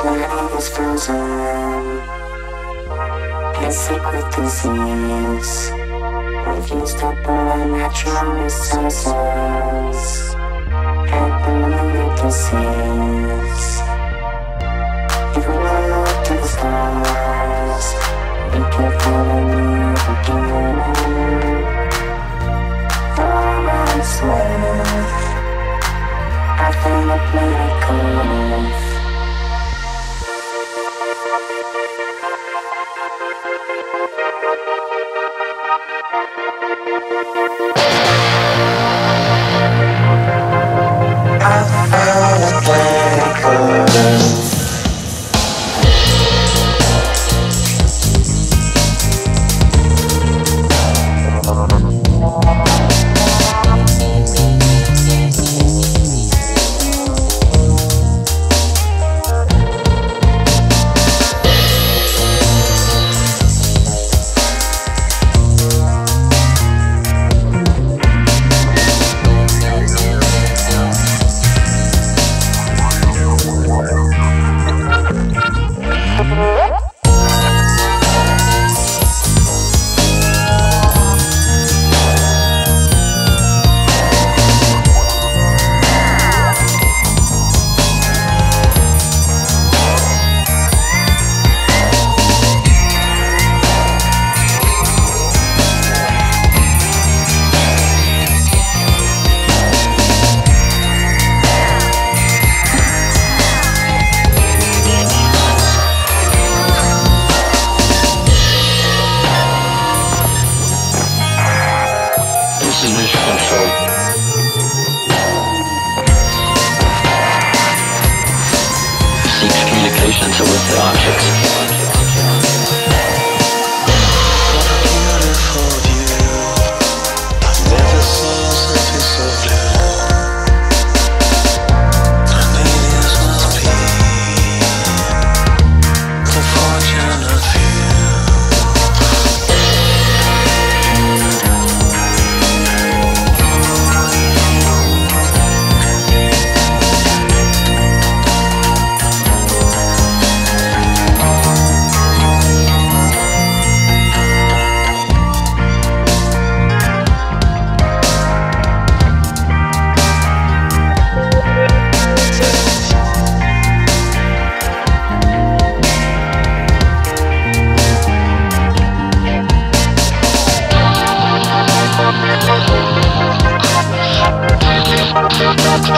planet is frozen. And sick with disease. We've used up all our natural. And polluted the. If to the stars, we can find I Seeks communications with the objects. Thank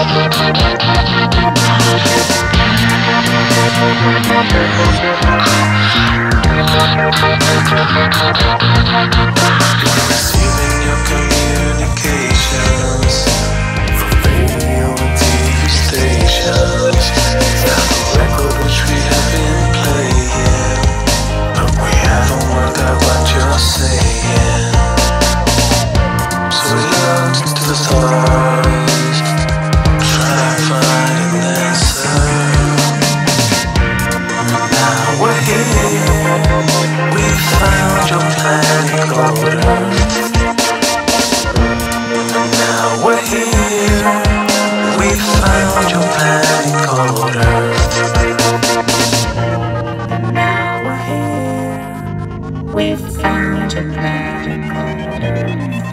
you. We've found a magic order.